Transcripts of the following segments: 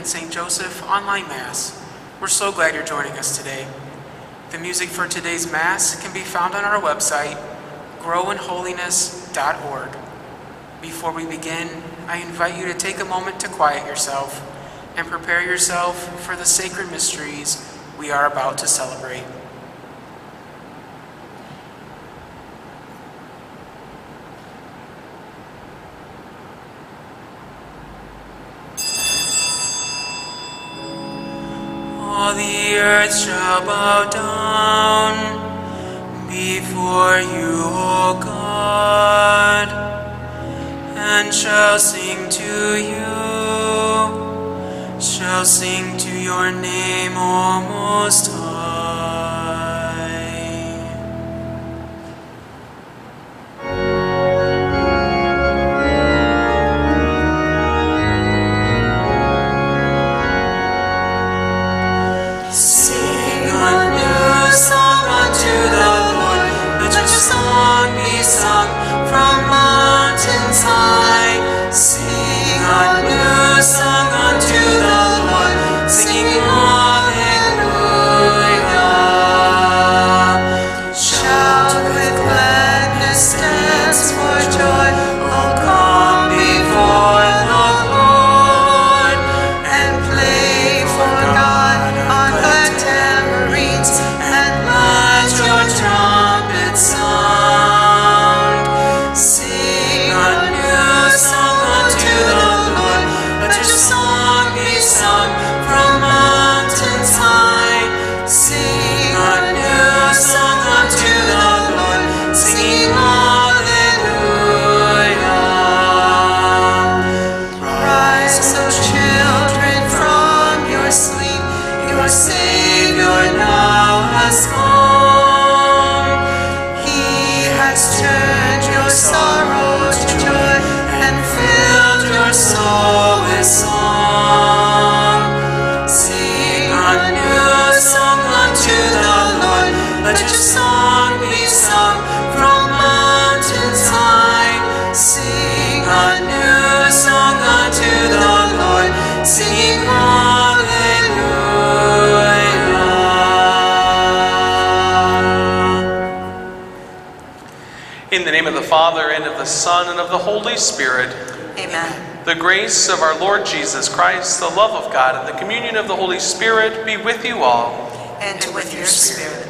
and St. Joseph Online Mass. We're so glad you're joining us today. The music for today's Mass can be found on our website, growinholiness.org. Before we begin, I invite you to take a moment to quiet yourself and prepare yourself for the sacred mysteries we are about to celebrate. All the earth shall bow down before you, O God, and shall sing to you, shall sing to your name, O Most High. The grace of our Lord Jesus Christ, the love of God, and the communion of the Holy Spirit be with you all. And with your spirit.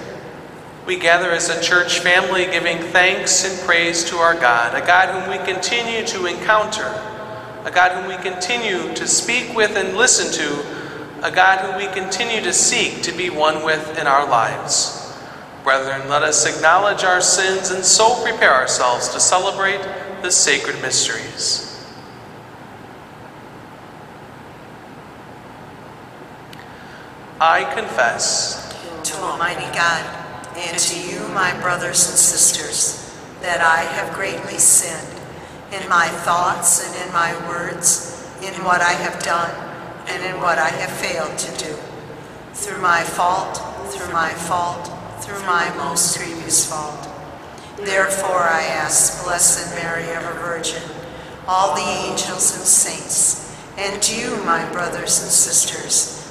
We gather as a church family giving thanks and praise to our God, a God whom we continue to encounter, a God whom we continue to speak with and listen to, a God whom we continue to seek to be one with in our lives. Brethren, let us acknowledge our sins and so prepare ourselves to celebrate the sacred mysteries. I confess To Almighty God, and to you, my brothers and sisters, that I have greatly sinned in my thoughts and in my words, in what I have done and in what I have failed to do. Through my fault, through my fault, through my most grievous fault. Therefore I ask Blessed Mary, ever Virgin, all the angels and saints, and you, my brothers and sisters,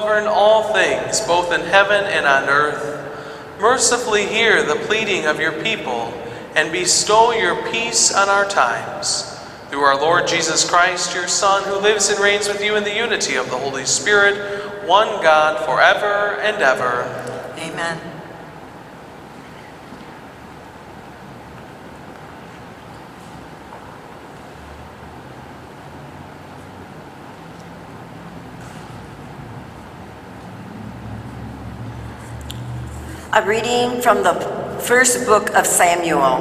govern all things, both in heaven and on earth, mercifully hear the pleading of your people and bestow your peace on our times. Through our Lord Jesus Christ, your Son, who lives and reigns with you in the unity of the Holy Spirit, one God, forever and ever. Amen. A reading from the first book of Samuel.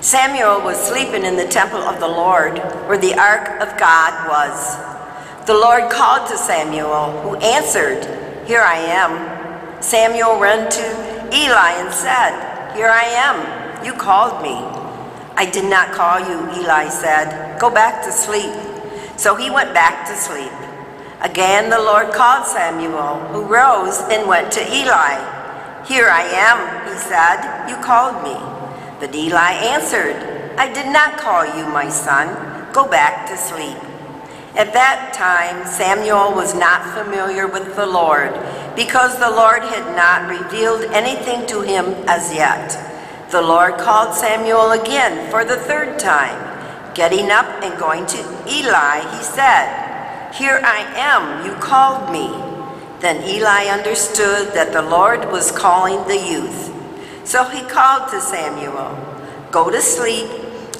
Samuel was sleeping in the temple of the Lord, where the ark of God was. The Lord called to Samuel, who answered, Here I am. Samuel ran to Eli and said, Here I am. You called me. I did not call you, Eli said. Go back to sleep. So he went back to sleep. Again, the Lord called Samuel, who rose and went to Eli. Here I am, he said. You called me. But Eli answered, I did not call you, my son. Go back to sleep. At that time, Samuel was not familiar with the Lord, because the Lord had not revealed anything to him as yet. The Lord called Samuel again for the third time. Getting up and going to Eli, he said, Here I am, you called me. Then Eli understood that the Lord was calling the youth. So he called to Samuel, Go to sleep,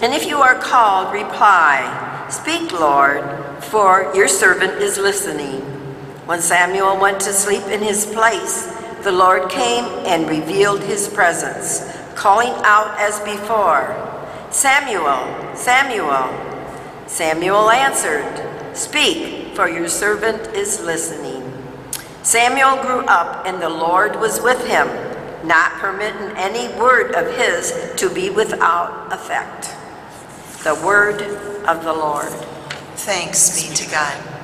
and if you are called, reply, Speak, Lord, for your servant is listening. When Samuel went to sleep in his place, the Lord came and revealed his presence, calling out as before, Samuel, Samuel. Samuel answered, Speak, for your servant is listening. Samuel grew up, and the Lord was with him, not permitting any word of his to be without effect. The word of the Lord. Thanks be to God.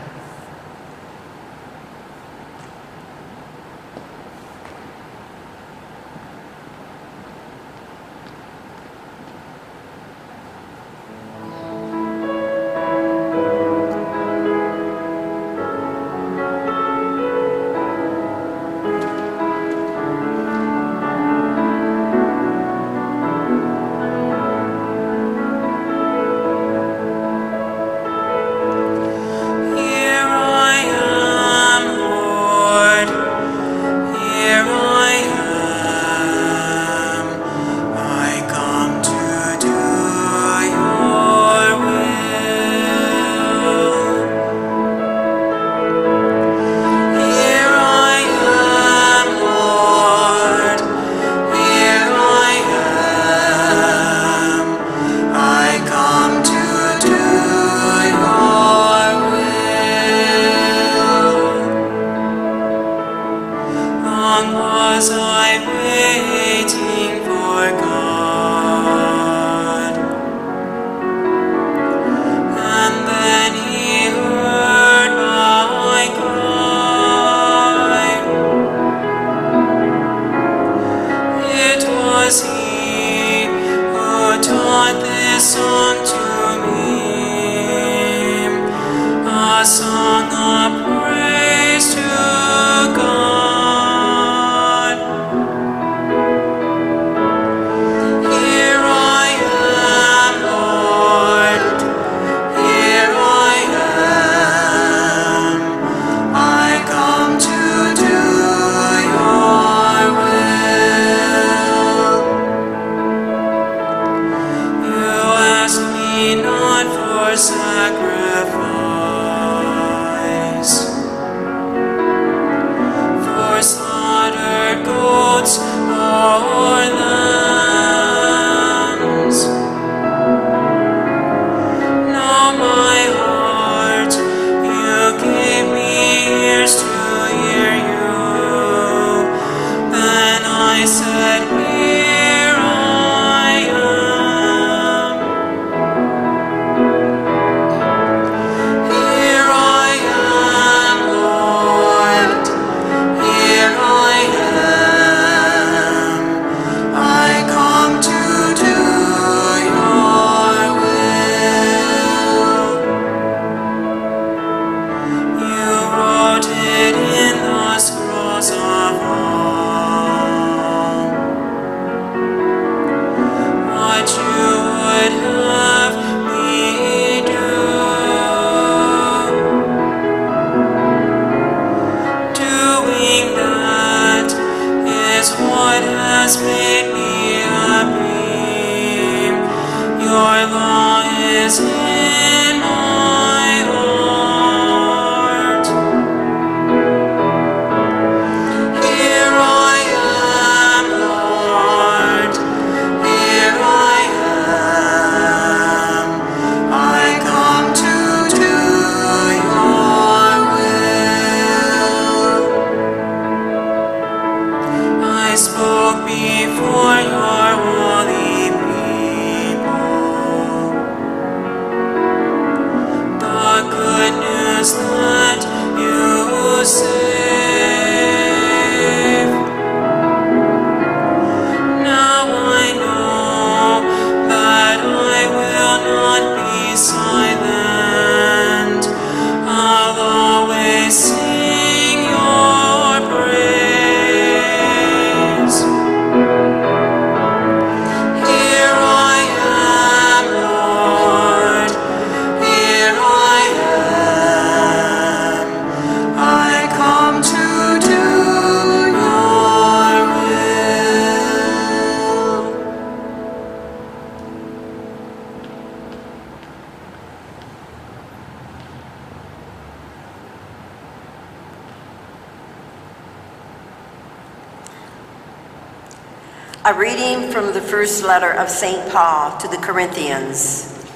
Letter of St. Paul to the Corinthians.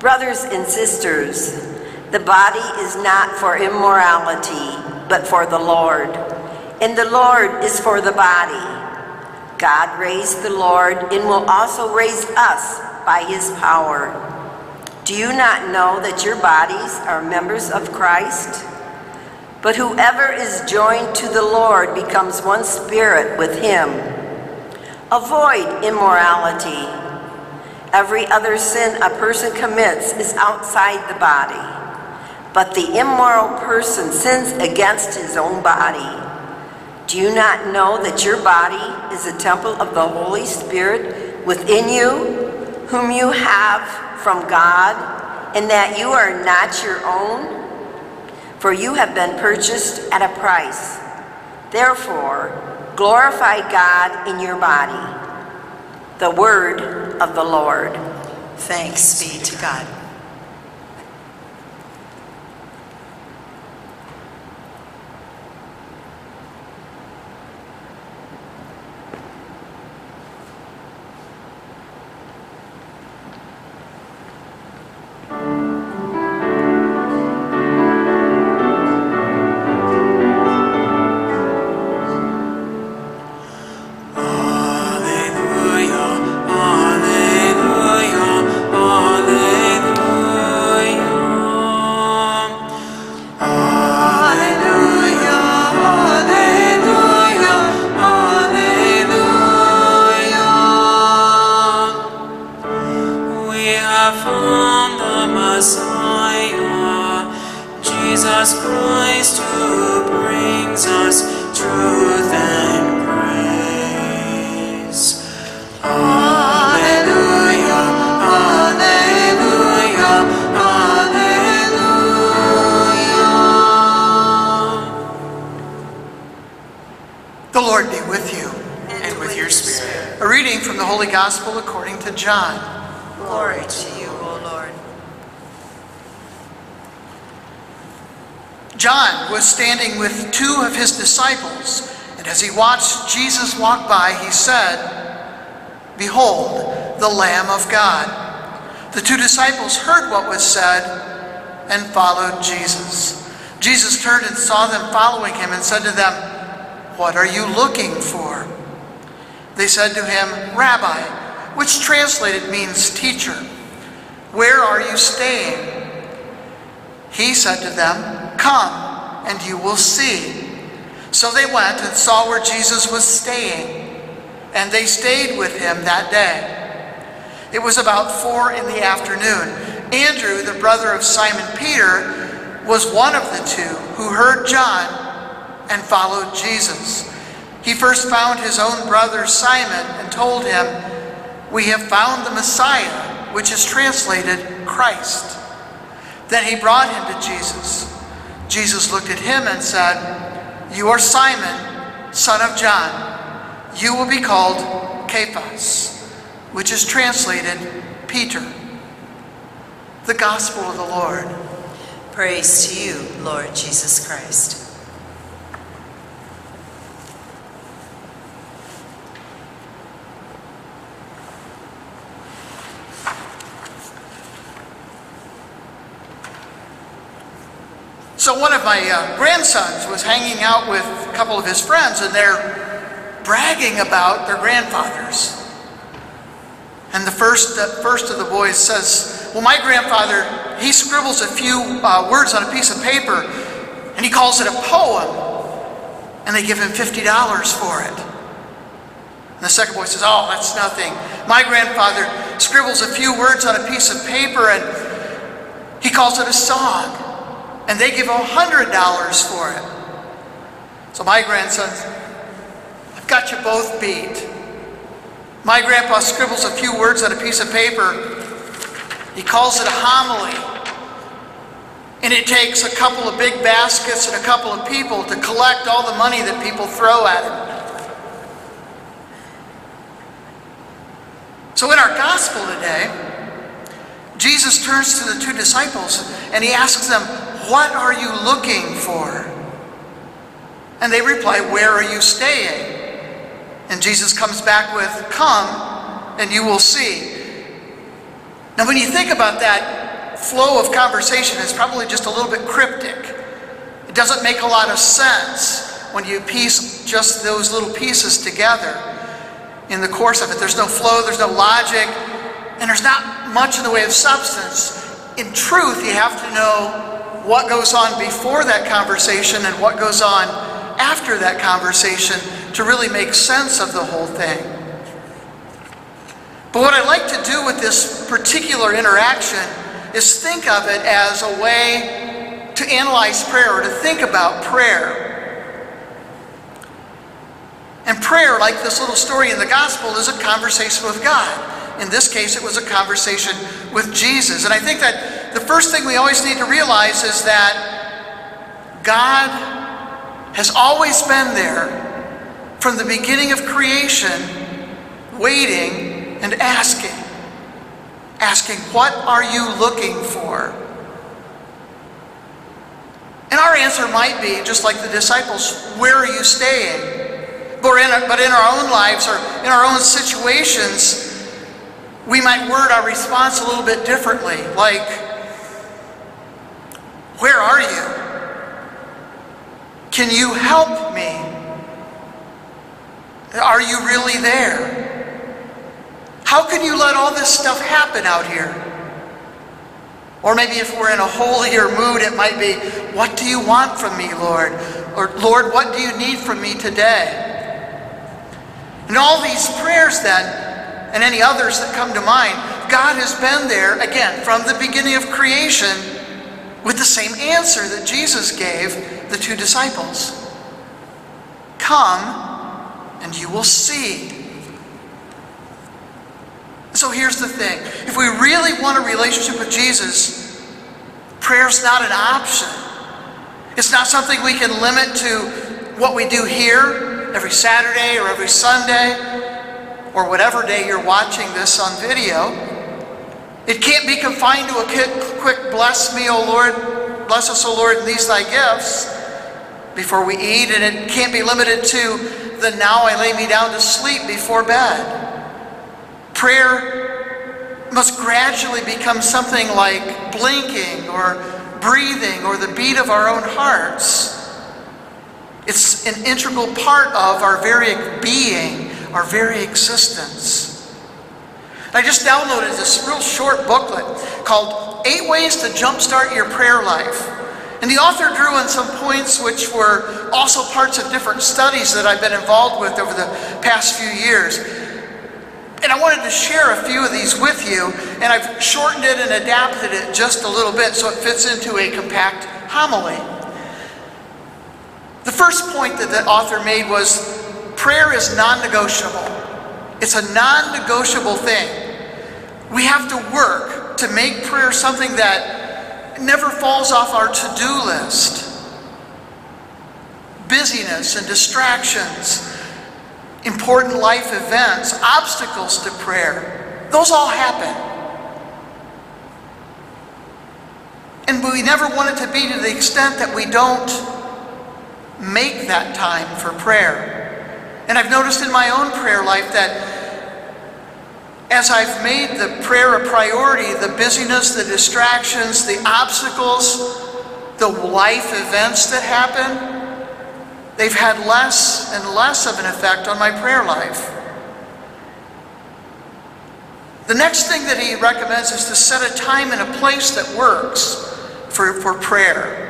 Brothers and sisters, the body is not for immorality, but for the Lord, and the Lord is for the body. God raised the Lord and will also raise us by his power. Do you not know that your bodies are members of Christ? But whoever is joined to the Lord becomes one spirit with him. Avoid immorality. Every other sin a person commits is outside the body, but the immoral person sins against his own body. Do you not know that your body is a temple of the Holy Spirit within you, whom you have from God, and that you are not your own? For you have been purchased at a price. Therefore, glorify God in your body. The word of the Lord. Thanks be to God. John was standing with two of his disciples, and as he watched Jesus walk by, he said, Behold, the Lamb of God. The two disciples heard what was said and followed Jesus. Jesus turned and saw them following him and said to them, What are you looking for? They said to him, Rabbi, which translated means teacher, where are you staying? He said to them, Come, and you will see. So they went and saw where Jesus was staying, and they stayed with him that day. It was about four in the afternoon. Andrew, the brother of Simon Peter, was one of the two who heard John and followed Jesus. He first found his own brother Simon and told him, We have found the Messiah, which is translated Christ. Then he brought him to Jesus. Jesus looked at him and said, You are Simon, son of John. You will be called Cephas, which is translated Peter. The Gospel of the Lord. Praise to you, Lord Jesus Christ. So one of my uh, grandsons was hanging out with a couple of his friends, and they're bragging about their grandfathers. And the first, first of the boys says, "Well, my grandfather, he scribbles a few uh, words on a piece of paper and he calls it a poem, and they give him $50 for it. And the second boy says, Oh, that's nothing. My grandfather scribbles a few words on a piece of paper and he calls it a song, and they give him $100 for it. So my grandson, I've got you both beat. My grandpa scribbles a few words on a piece of paper. He calls it a homily. And it takes a couple of big baskets and a couple of people to collect all the money that people throw at him. So in our gospel today, Jesus turns to the two disciples and he asks them, What are you looking for? And they reply, Where are you staying? And Jesus comes back with, Come and you will see. Now, when you think about that flow of conversation, it's probably just a little bit cryptic. It doesn't make a lot of sense when you piece just those little pieces together in the course of it. There's no flow, there's no logic, and there's not much in the way of substance. In truth, you have to know what goes on before that conversation and what goes on after that conversation to really make sense of the whole thing. But what I like to do with this particular interaction is think of it as a way to analyze prayer or to think about prayer. And prayer, like this little story in the gospel, is a conversation with God. In this case, it was a conversation with Jesus. And I think that the first thing we always need to realize is that God has always been there from the beginning of creation, waiting and asking. Asking, What are you looking for? And our answer might be, just like the disciples, Where are you staying? But in, our, but in our own lives or in our own situations, we might word our response a little bit differently. Like, Where are you? Can you help me? Are you really there? How can you let all this stuff happen out here? Or maybe if we're in a holier mood, it might be, What do you want from me, Lord? Or, Lord, what do you need from me today? And all these prayers, then, and any others that come to mind, God has been there, again, from the beginning of creation, with the same answer that Jesus gave the two disciples Come and you will see. So here's the thing if we really want a relationship with Jesus, prayer's not an option. It's not something we can limit to what we do here every Saturday or every Sunday or whatever day you're watching this on video. It can't be confined to a quick bless me, O Lord, bless us, O Lord, and these thy gifts before we eat, and it can't be limited to the now I lay me down to sleep before bed. Prayer must gradually become something like blinking or breathing or the beat of our own hearts. It's an integral part of our very being, our very existence. I just downloaded this real short booklet called Eight Ways to Jumpstart Your Prayer Life. And the author drew on some points which were also parts of different studies that I've been involved with over the past few years. And I wanted to share a few of these with you, and I've shortened it and adapted it just a little bit so it fits into a compact homily. The first point that the author made was prayer is non negotiable. It's a non negotiable thing. We have to work to make prayer something that never falls off our to do list. Busyness and distractions, important life events, obstacles to prayer, those all happen. And we never want it to be to the extent that we don't make that time for prayer. And I've noticed in my own prayer life that as I've made the prayer a priority, the busyness, the distractions, the obstacles, the life events that happen, they've had less and less of an effect on my prayer life. The next thing that he recommends is to set a time and a place that works for, for prayer.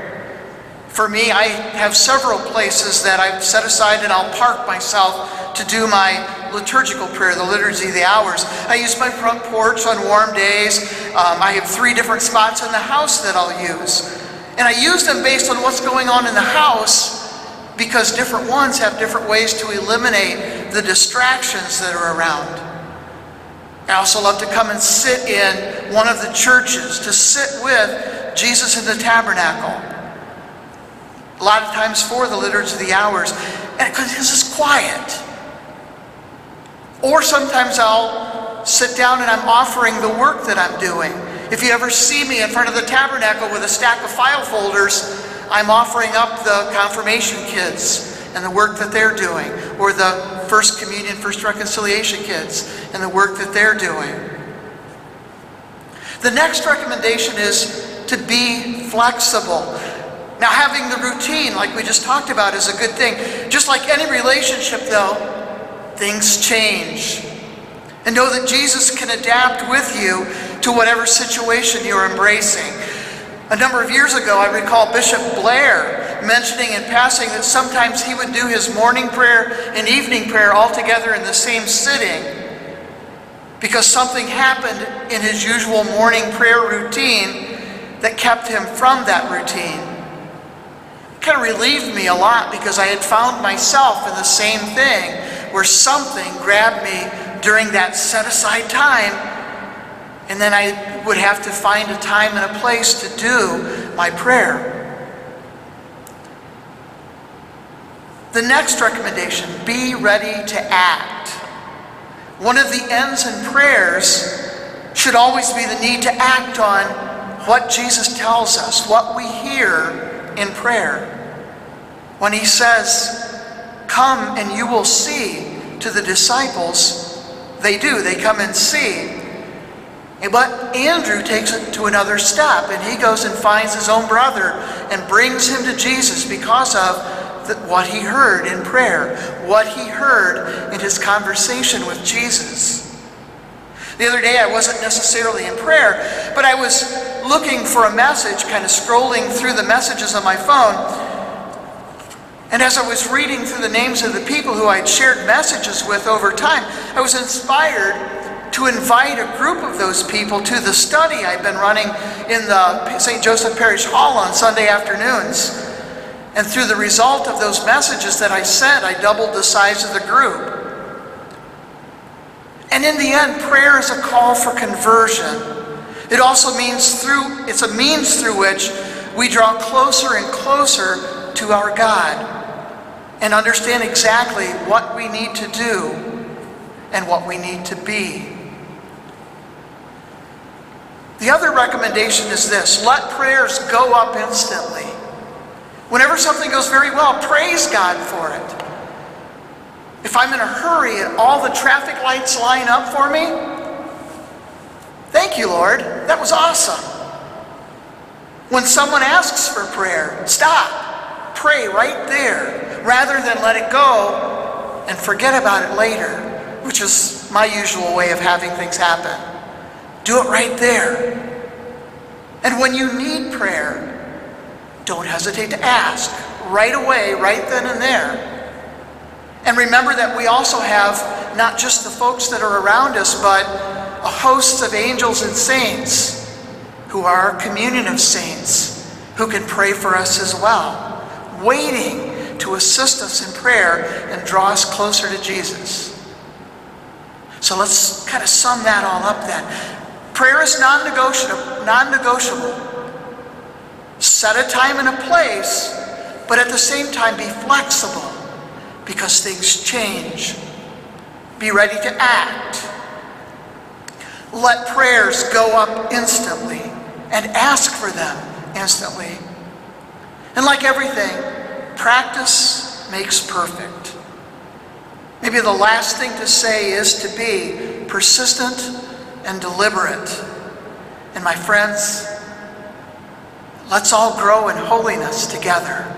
For me, I have several places that I've set aside and I'll park myself to do my liturgical prayer, the liturgy of the hours. I use my front porch on warm days. Um, I have three different spots in the house that I'll use. And I use them based on what's going on in the house because different ones have different ways to eliminate the distractions that are around. I also love to come and sit in one of the churches, to sit with Jesus in the tabernacle. A lot of times for the liturgy of the hours, and because this is quiet. Or sometimes I'll sit down and I'm offering the work that I'm doing. If you ever see me in front of the tabernacle with a stack of file folders, I'm offering up the confirmation kids and the work that they're doing, or the First Communion, First Reconciliation kids and the work that they're doing. The next recommendation is to be flexible. Now, having the routine, like we just talked about, is a good thing. Just like any relationship, though, things change. And know that Jesus can adapt with you to whatever situation you're embracing. A number of years ago, I recall Bishop Blair mentioning in passing that sometimes he would do his morning prayer and evening prayer all together in the same sitting because something happened in his usual morning prayer routine that kept him from that routine. Kind of relieved me a lot because I had found myself in the same thing where something grabbed me during that set aside time and then I would have to find a time and a place to do my prayer. The next recommendation be ready to act. One of the ends in prayers should always be the need to act on what Jesus tells us, what we hear in prayer. When he says, Come and you will see to the disciples, they do, they come and see. But Andrew takes it to another step and he goes and finds his own brother and brings him to Jesus because of the, what he heard in prayer, what he heard in his conversation with Jesus. The other day, I wasn't necessarily in prayer, but I was looking for a message, kind of scrolling through the messages on my phone. And as I was reading through the names of the people who I'd shared messages with over time, I was inspired to invite a group of those people to the study I've been running in the St. Joseph Parish Hall on Sunday afternoons. And through the result of those messages that I sent, I doubled the size of the group. And in the end, prayer is a call for conversion. It also means through, it's a means through which we draw closer and closer to our God and understand exactly what we need to do and what we need to be. The other recommendation is this let prayers go up instantly. Whenever something goes very well, praise God for it. If I'm in a hurry and all the traffic lights line up for me, thank you, Lord. That was awesome. When someone asks for prayer, stop. Pray right there rather than let it go and forget about it later, which is my usual way of having things happen. Do it right there. And when you need prayer, don't hesitate to ask right away, right then and there. And remember that we also have not just the folks that are around us, but a host of angels and saints who are our communion of saints who can pray for us as well, waiting to assist us in prayer and draw us closer to Jesus. So let's kind of sum that all up then. Prayer is non-negotiable, non-negotiable. Set a time and a place, but at the same time be flexible because things change. Be ready to act. Let prayers go up instantly and ask for them instantly. And like everything, practice makes perfect. Maybe the last thing to say is to be persistent and deliberate. And my friends, let's all grow in holiness together.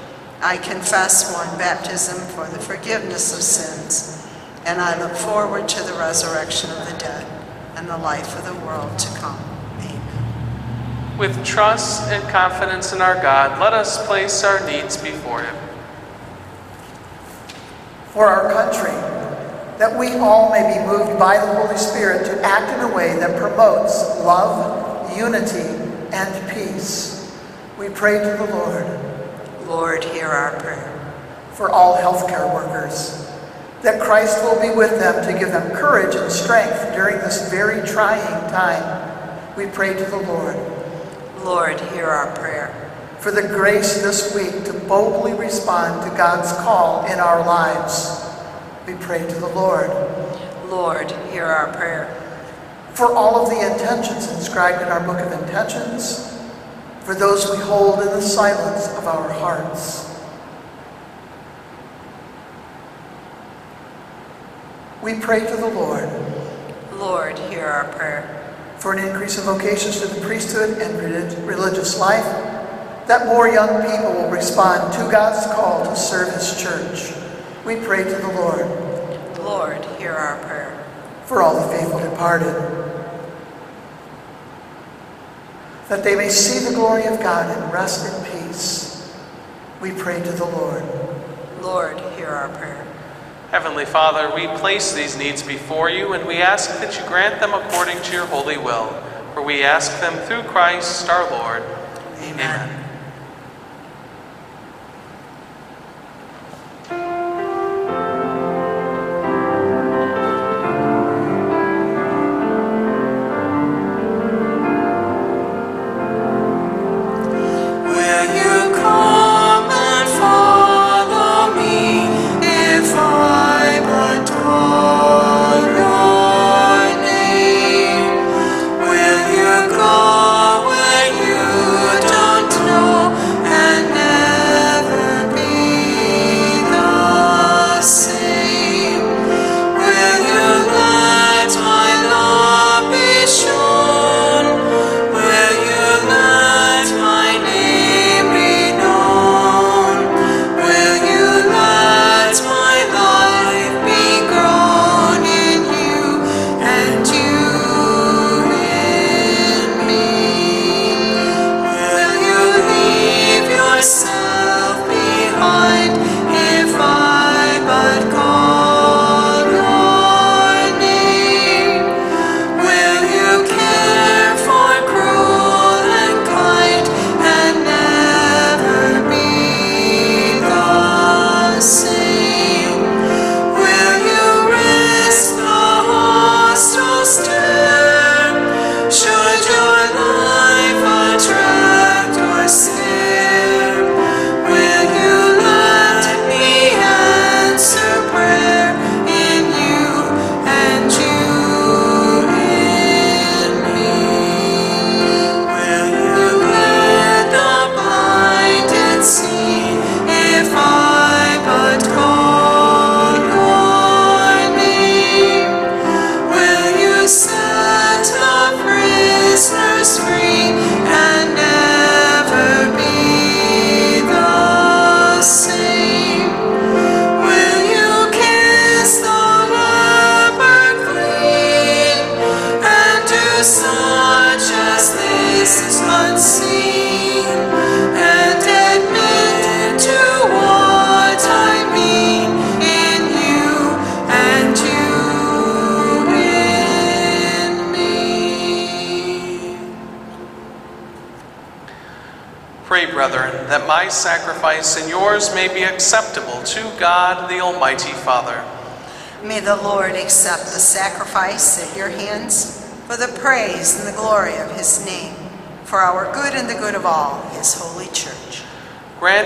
I confess one baptism for the forgiveness of sins, and I look forward to the resurrection of the dead and the life of the world to come. Amen. With trust and confidence in our God, let us place our needs before Him. For our country, that we all may be moved by the Holy Spirit to act in a way that promotes love, unity, and peace. We pray to the Lord. Lord, hear our prayer. For all healthcare workers, that Christ will be with them to give them courage and strength during this very trying time. We pray to the Lord. Lord, hear our prayer. For the grace this week to boldly respond to God's call in our lives. We pray to the Lord. Lord, hear our prayer. For all of the intentions inscribed in our book of intentions, for those we hold in the silence of our hearts. We pray to the Lord Lord, hear our prayer. for an increase in vocations to the priesthood and religious life, that more young people will respond to God's call to serve His church. We pray to the Lord Lord, hear our prayer. for all the faithful departed, that they may see the glory of God and rest in peace. We pray to the Lord. Lord, hear our prayer. Heavenly Father, we place these needs before you and we ask that you grant them according to your holy will. For we ask them through Christ our Lord. Amen. Will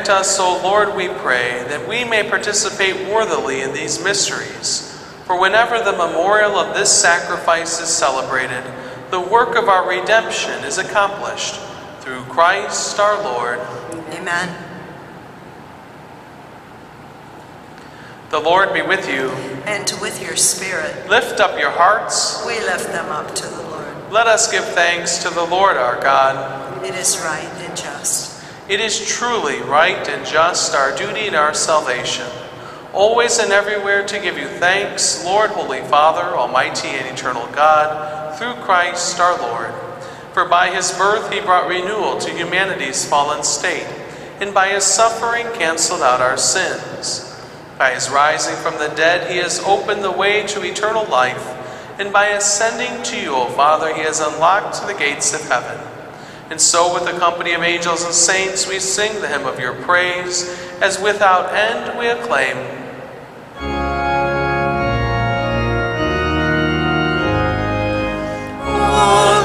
Grant us, O Lord, we pray, that we may participate worthily in these mysteries. For whenever the memorial of this sacrifice is celebrated, the work of our redemption is accomplished. Through Christ our Lord. Amen. The Lord be with you. And with your spirit, Lift up your hearts. we lift them up to the Lord. Let us give thanks to the Lord our God. It is right and just. It is truly right and just, our duty and our salvation, always and everywhere to give you thanks, Lord, Holy Father, Almighty and eternal God, through Christ our Lord. For by his birth he brought renewal to humanity's fallen state, and by his suffering canceled out our sins. By his rising from the dead he has opened the way to eternal life, and by ascending to you, O Father, he has unlocked the gates of heaven. And so, with the company of angels and saints, we sing the hymn of your praise, as without end we acclaim. Holy,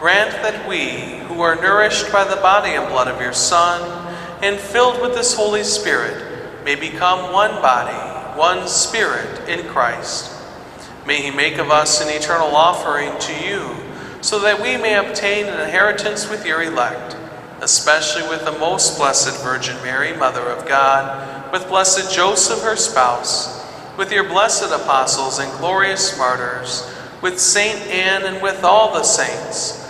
Grant that we, who are nourished by the body and blood of your Son and filled with this Holy Spirit, may become one body, one spirit in Christ. May he make of us an eternal offering to you, so that we may obtain an inheritance with your elect, especially with the most blessed Virgin Mary, Mother of God, with blessed Joseph, her spouse, with your blessed apostles and glorious martyrs, with Saint Ann and with all the saints,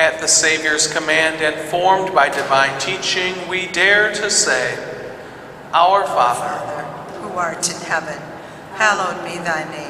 At the Savior's command and formed by divine teaching, we dare to say, Our Father, Father, who art in heaven, hallowed be thy name.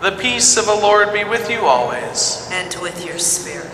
The peace of the Lord be with you always. And with your spirit.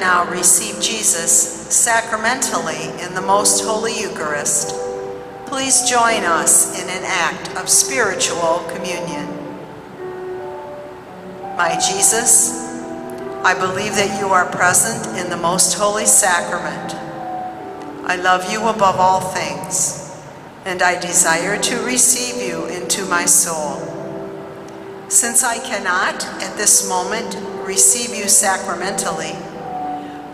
Now receive Jesus sacramentally in the most holy Eucharist, please join us in an act of spiritual communion. My Jesus, I believe that you are present in the most holy sacrament. I love you above all things, and I desire to receive you into my soul. Since I cannot at this moment receive you sacramentally,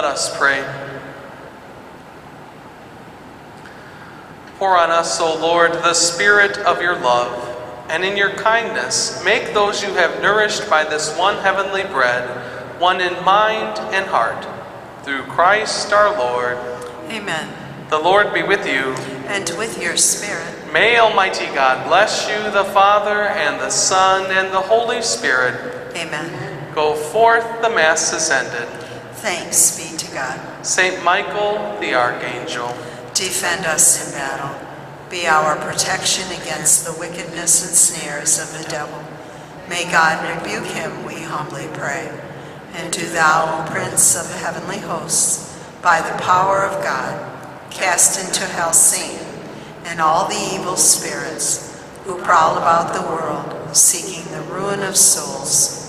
Let us pray. Pour on us, O Lord, the Spirit of your love, and in your kindness make those you have nourished by this one heavenly bread, one in mind and heart. Through Christ our Lord. Amen. The Lord be with you. And with your spirit. May Almighty God bless you, the Father, and the Son, and the Holy Spirit. Amen. Go forth, the Mass is ended. Thanks be God. Saint Michael the Archangel. Defend us in battle. Be our protection against the wickedness and snares of the devil. May God rebuke him, we humbly pray. And do thou, O Prince of the heavenly hosts, by the power of God, cast into hell Satan and all the evil spirits who prowl about the world, seeking the ruin of souls